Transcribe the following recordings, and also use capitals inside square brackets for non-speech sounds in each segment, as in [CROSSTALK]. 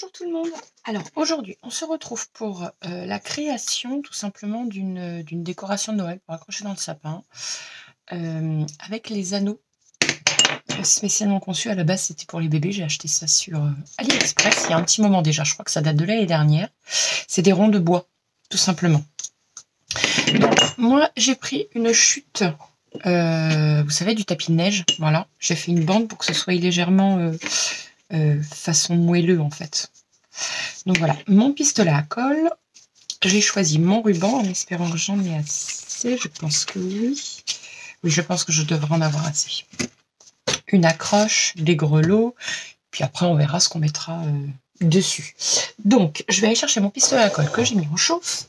Bonjour tout le monde. Alors aujourd'hui, on se retrouve pour euh, la création tout simplement d'une décoration de Noël pour accrocher dans le sapin euh, avec les anneaux spécialement conçus. À la base, c'était pour les bébés. J'ai acheté ça sur euh, AliExpress il y a un petit moment déjà. Je crois que ça date de l'année dernière. C'est des ronds de bois, tout simplement. Donc, moi, j'ai pris une chute, vous savez, du tapis de neige. Voilà, j'ai fait une bande pour que ce soit légèrement euh, façon moelleux en fait. Donc voilà, mon pistolet à colle. J'ai choisi mon ruban en espérant que j'en ai assez. Je pense que oui. Oui, je pense que je devrais en avoir assez. Une accroche, des grelots, puis après on verra ce qu'on mettra euh, dessus. Donc, je vais aller chercher mon pistolet à colle que j'ai mis en chauffe.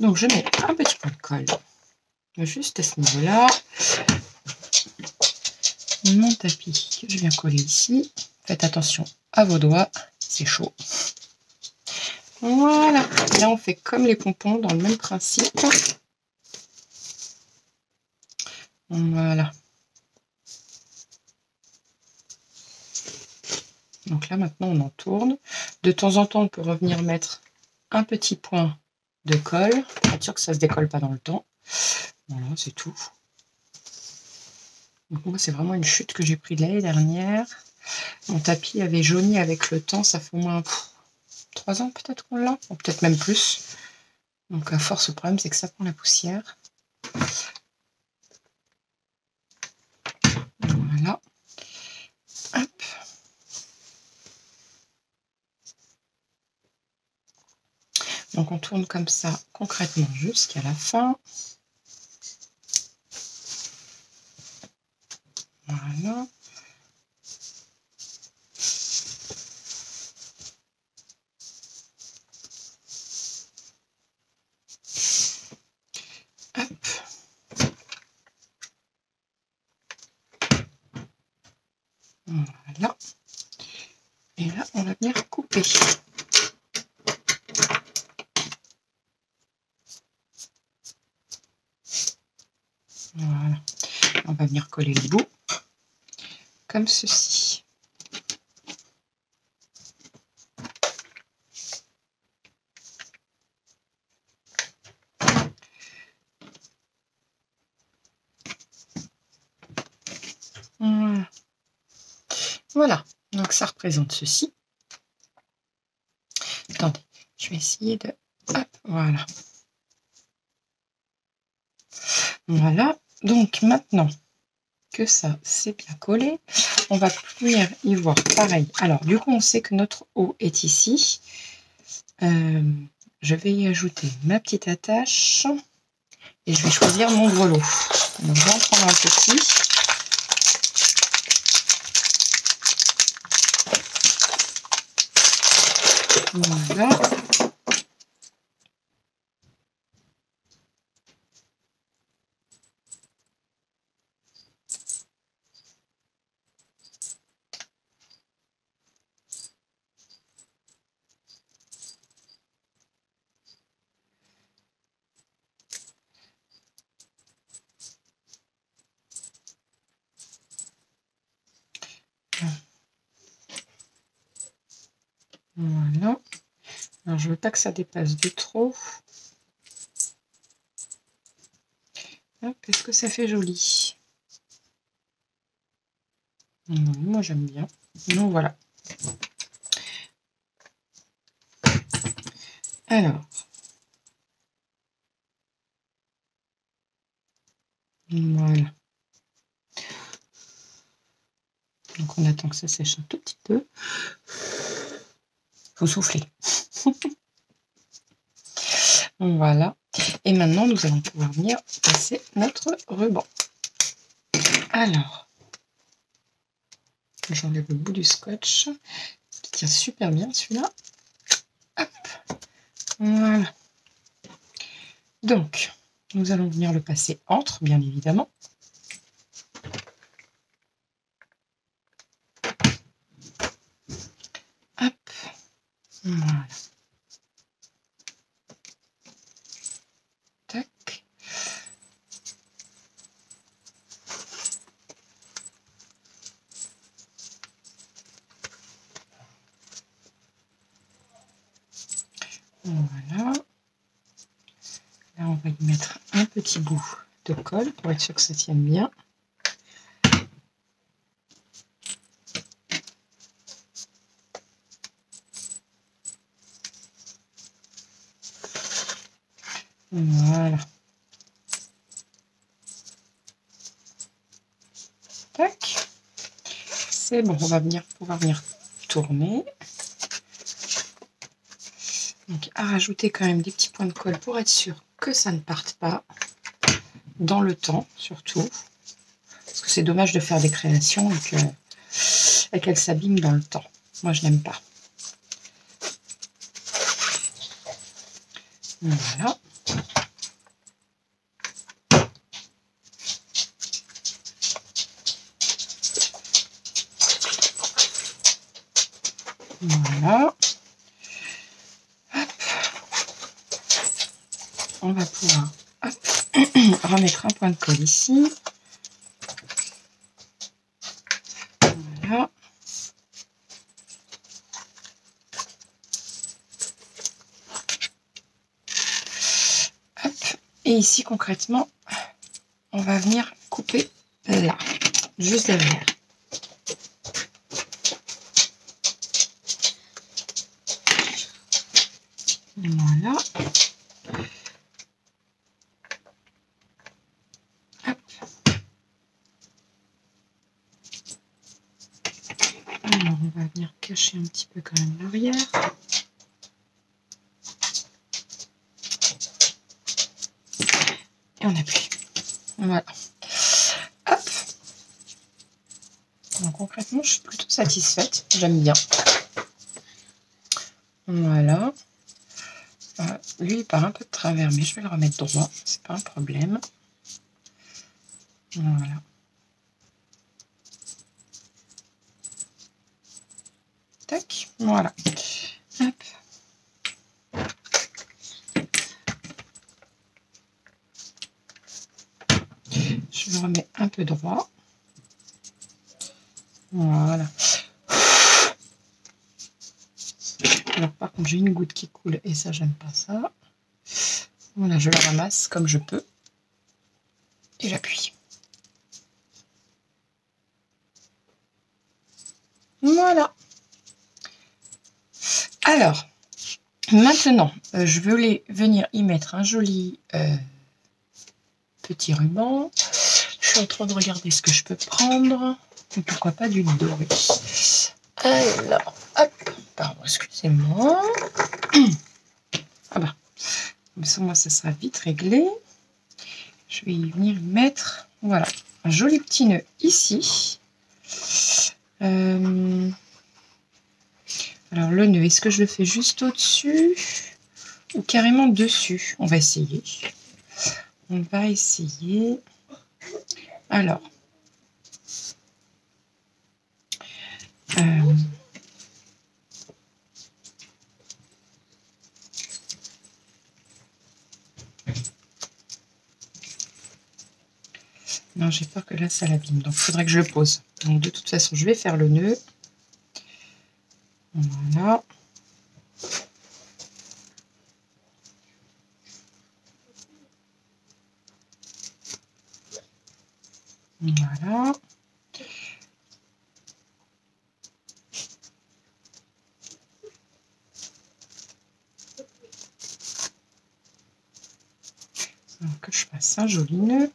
Donc je mets un petit peu de colle juste à ce niveau-là. Mon tapis que je viens coller ici. Faites attention à vos doigts, c'est chaud. Voilà, là on fait comme les pompons dans le même principe. Voilà. Donc là, maintenant, on en tourne. De temps en temps, on peut revenir mettre un petit point de colle pour être sûr que ça se décolle pas dans le temps. Voilà, c'est tout. Moi, c'est vraiment une chute que j'ai pris l'année dernière. Mon tapis avait jauni avec le temps. Ça fait au moins trois ans peut-être qu'on l'a, peut-être même plus. Donc à force, le problème, c'est que ça prend la poussière. Voilà. Donc on tourne comme ça concrètement jusqu'à la fin. Voilà. Voilà. Et là, on va venir couper. On va venir coller le bout comme ceci. Voilà. donc ça représente ceci. Attendez, je vais essayer de... Voilà. Voilà, donc maintenant que ça c'est bien collé, on va venir y voir pareil. Alors du coup on sait que notre eau est ici. Euh, je vais y ajouter ma petite attache et je vais choisir mon grelot. Donc je vais en prendre un petit. Voilà. Alors, je veux pas que ça dépasse du trop. Qu'est-ce que ça fait joli. Moi, j'aime bien. Donc, voilà. Alors. Voilà. Donc on attend que ça sèche un tout petit peu. Faut souffler. [LAUGHS] voilà. Et maintenant, nous allons pouvoir venir passer notre ruban. Alors, j'enlève le bout du scotch qui tient super bien celui-là. Hop. Voilà. Donc, nous allons venir le passer entre, bien évidemment. Voilà. Tac. Voilà. Là, on va y mettre un petit bout de colle pour être sûr que ça tienne bien. Voilà. Tac. C'est bon, on va venir pouvoir venir tourner. Donc à rajouter quand même des petits points de colle pour être sûr que ça ne parte pas dans le temps surtout. Parce que c'est dommage de faire des créations et qu'elles s'abîment dans le temps. Moi je n'aime pas. Voilà. Voilà. On va pouvoir [CLEARS THROAT] remettre un point de colle ici. Voilà. Et ici, concrètement, on va venir couper là, juste derrière. Voilà. Alors, on va un petit peu quand même l'arrière. Et on appuie. Voilà. Hop. Donc concrètement, je suis plutôt satisfaite. J'aime bien. Voilà. Euh, lui, il part un peu de travers, mais je vais le remettre droit. C'est pas un problème. Voilà. Tac, voilà. Hop. Je le remets un peu droit. Voilà. Alors par contre j'ai une goutte qui coule et ça j'aime pas ça. Voilà, je la ramasse comme je peux. Et j'appuie. Voilà. Alors, maintenant, euh, je voulais venir y mettre un joli euh, petit ruban. Je suis en train de regarder ce que je peux prendre. Et pourquoi pas du doré. Alors, hop, pardon, excusez-moi. Ah bah, comme ça, moi, ça sera vite réglé. Je vais y venir mettre, voilà, un joli petit nœud ici. Euh, alors, le nœud, est-ce que je le fais juste au-dessus ou carrément dessus? On va essayer. On va essayer. Alors, euh, Non, j'ai peur que là, ça l'abîme. Donc, il faudrait que je le pose. Donc, de toute façon, je vais faire le nœud. Voilà. Voilà. Que je fasse un joli nœud.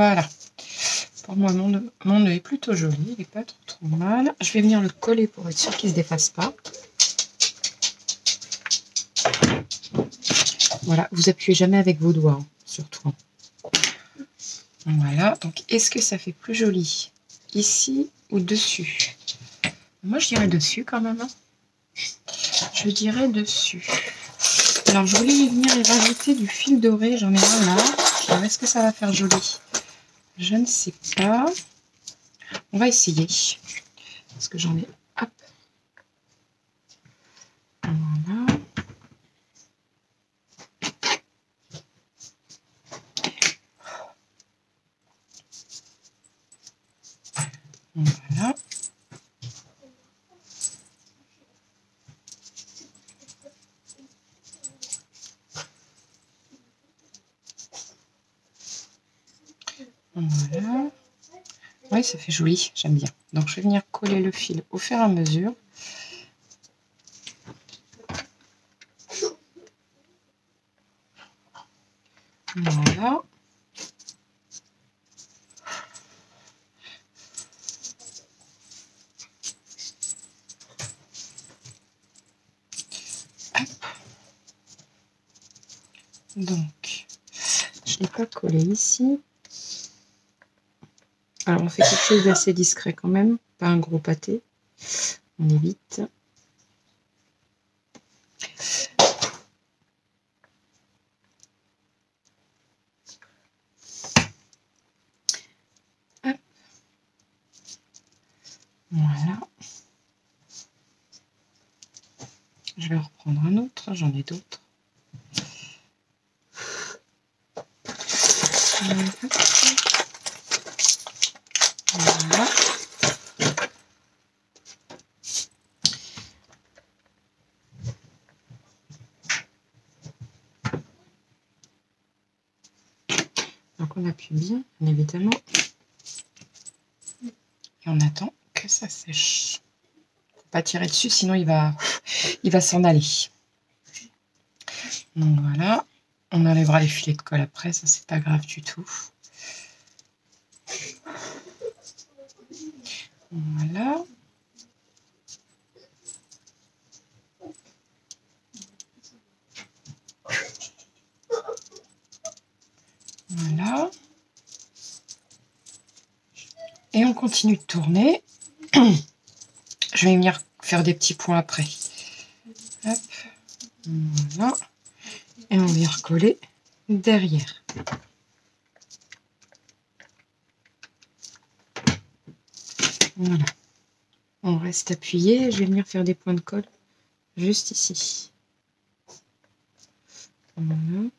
Voilà. Pour moi, mon nœud, est plutôt joli. Il n'est pas trop, trop mal. Je vais venir le coller pour être sûr qu'il ne se défasse pas. Voilà. Vous appuyez jamais avec vos doigts, hein, surtout. Voilà. Donc, est-ce que ça fait plus joli ici ou dessus? Moi, je dirais dessus quand même. Hein. Je dirais dessus. Alors, je voulais venir y rajouter du fil doré. J'en ai un là. Est-ce que ça va faire joli? Je ne sais pas. On va essayer. Parce que j'en ai... Hop. Voilà. Voilà. Voilà. Ça fait joli, j'aime bien. Donc, je vais venir coller le fil au fur et à mesure. Voilà. Donc, je l'ai pas collé ici. On fait quelque chose d'assez discret quand même, pas un gros pâté. On évite. Voilà. Je vais en reprendre un autre, j'en ai d'autres. Voilà. Donc on appuie bien, évidemment. Et on attend que ça sèche. Faut pas tirer dessus, sinon il va, [LAUGHS] il va s'en aller. Donc voilà. On enlèvera les filets de colle après, ça c'est pas grave du tout. Voilà. Voilà. Et on continue de tourner. [CLEARS THROAT] Je vais venir faire des petits points après. Hop. Voilà. Et on vient recoller derrière. Voilà. On reste appuyé. Je vais venir faire des points de colle juste ici. Voilà.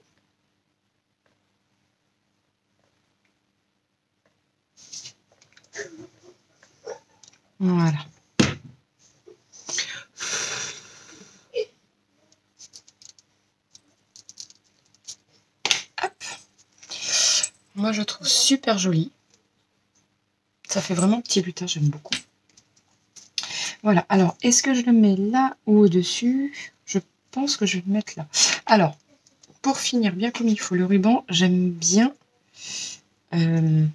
Voilà. Hop. Moi, je trouve super joli. Ça fait vraiment petit lutin, j'aime beaucoup. Voilà, alors, est-ce que je le mets là ou au-dessus? Je pense que je vais le mettre là. Alors, pour finir bien comme il faut le ruban, j'aime bien euh,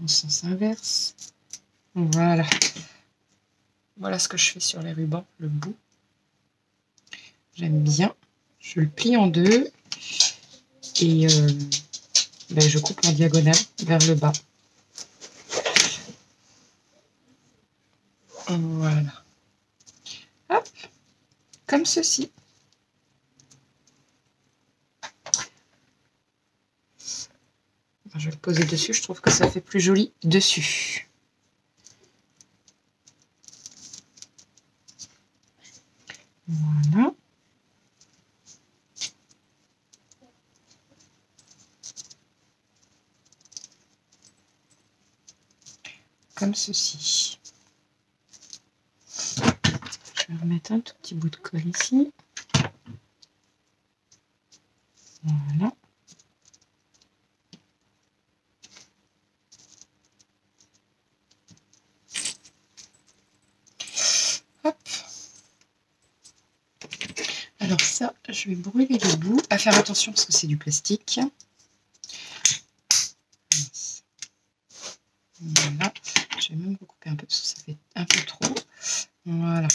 en sens inverse. Voilà. Voilà ce que je fais sur les rubans, le bout. J'aime bien. Je le plie en deux et euh, ben, je coupe en diagonale vers le bas. Voilà. Hop, comme ceci. Je vais le poser dessus, je trouve que ça fait plus joli dessus. Voilà. Comme ceci. Je vais remettre un tout petit bout de colle ici. Voilà. Hop. Alors ça, je vais brûler le bout. À faire attention parce que c'est du plastique. Voilà. Je vais même recouper un peu parce que ça fait un peu trop. Voilà.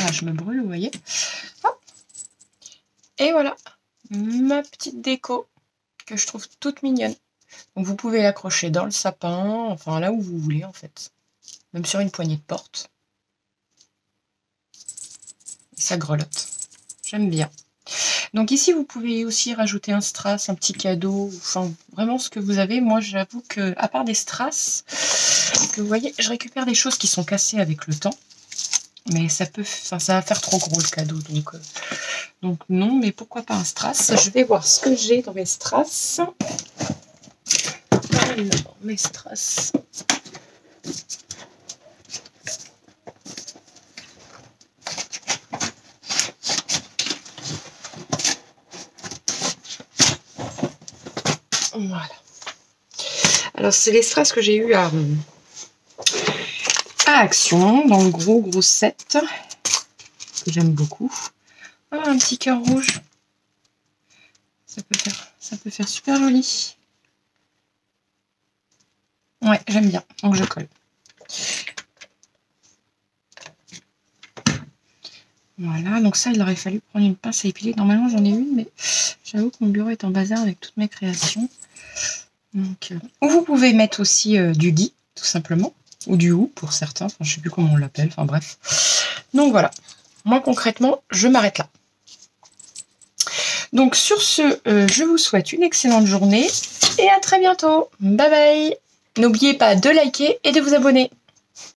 Ah, je me brûle, vous voyez. Et voilà, ma petite déco que je trouve toute mignonne. Donc vous pouvez l'accrocher dans le sapin, enfin là où vous voulez en fait. Même sur une poignée de porte. Ça grelotte. J'aime bien. Donc ici, vous pouvez aussi rajouter un strass, un petit cadeau, enfin vraiment ce que vous avez. Moi, j'avoue que à part des strass, vous voyez, je récupère des choses qui sont cassées avec le temps. Mais ça peut, ça va faire trop gros le cadeau, donc, euh, donc non. Mais pourquoi pas un strass? Je vais voir ce que j'ai dans mes strass. Alors, mes strass. Voilà. Alors, c'est les strass que j'ai eu à, Action, dans le gros, gros set, que j'aime beaucoup. Ah, un petit cœur rouge. Ça peut faire, ça peut faire super joli. Ouais, j'aime bien. Donc, je colle. Voilà, donc ça, il aurait fallu prendre une pince à épiler. Normalement, j'en ai une, mais j'avoue que mon bureau est en bazar avec toutes mes créations. Euh, ou vous pouvez mettre aussi euh, du gui, tout simplement, ou du hou pour certains. Je sais plus comment on l'appelle. Enfin bref. Donc voilà. Moi concrètement, je m'arrête là. Donc sur ce, euh, je vous souhaite une excellente journée et à très bientôt. Bye bye. N'oubliez pas de liker et de vous abonner.